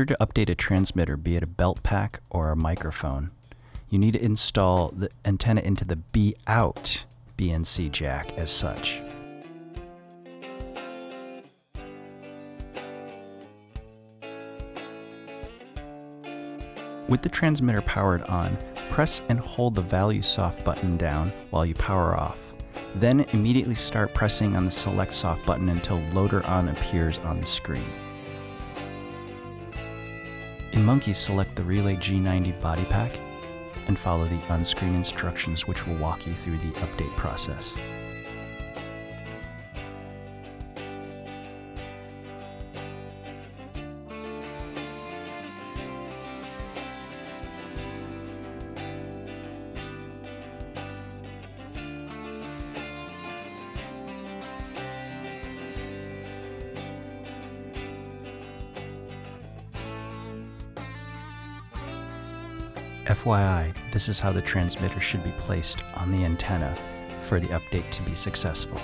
order to update a transmitter, be it a belt pack or a microphone, you need to install the antenna into the B out BNC jack as such. With the transmitter powered on, press and hold the value soft button down while you power off. Then immediately start pressing on the Select Soft button until Loader On appears on the screen. In Monkey, select the Relay G90 body pack and follow the on-screen instructions which will walk you through the update process. FYI, this is how the transmitter should be placed on the antenna for the update to be successful.